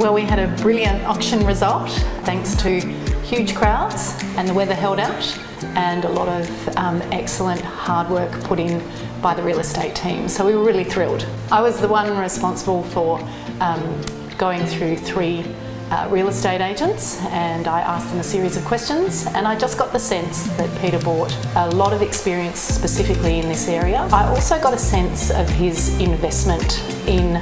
Well, we had a brilliant auction result thanks to huge crowds and the weather held out and a lot of um, excellent hard work put in by the real estate team. So we were really thrilled. I was the one responsible for um, going through three uh, real estate agents and I asked them a series of questions and I just got the sense that Peter bought a lot of experience specifically in this area. I also got a sense of his investment in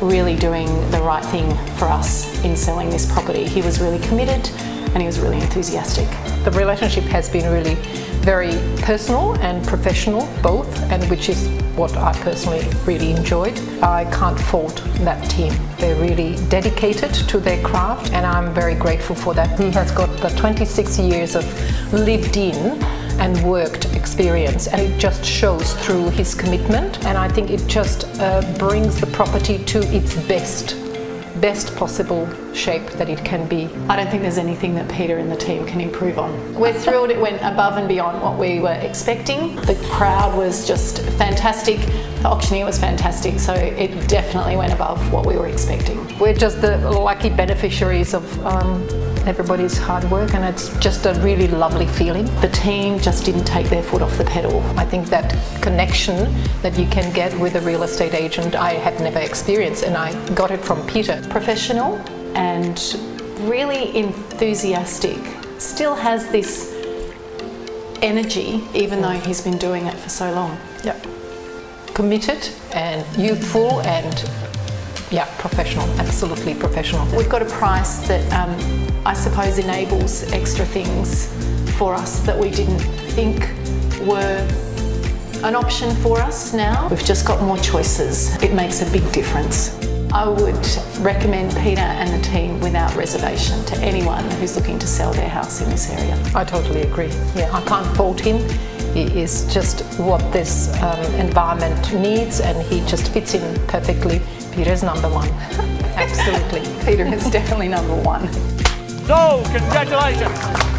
really doing the right thing for us in selling this property. He was really committed and he was really enthusiastic. The relationship has been really very personal and professional both and which is what I personally really enjoyed. I can't fault that team. They're really dedicated to their craft and I'm very grateful for that. He has got the 26 years of lived in and worked experience and it just shows through his commitment and I think it just uh, brings the property to its best best possible shape that it can be. I don't think there's anything that Peter and the team can improve on. We're thrilled it went above and beyond what we were expecting. The crowd was just fantastic, the auctioneer was fantastic, so it definitely went above what we were expecting. We're just the lucky beneficiaries of um, everybody's hard work and it's just a really lovely feeling. The team just didn't take their foot off the pedal. I think that connection that you can get with a real estate agent I have never experienced and I got it from Peter. Professional and really enthusiastic. Still has this energy even though he's been doing it for so long. Yeah. Committed and youthful and yeah, professional, absolutely professional. We've got a price that um, I suppose enables extra things for us that we didn't think were an option for us now. We've just got more choices. It makes a big difference. I would recommend Peter and the team without reservation to anyone who's looking to sell their house in this area. I totally agree. Yeah, I can't fault him. He is just what this um, environment needs and he just fits in perfectly. Peter's number one. Absolutely. Peter is definitely number one. So, congratulations.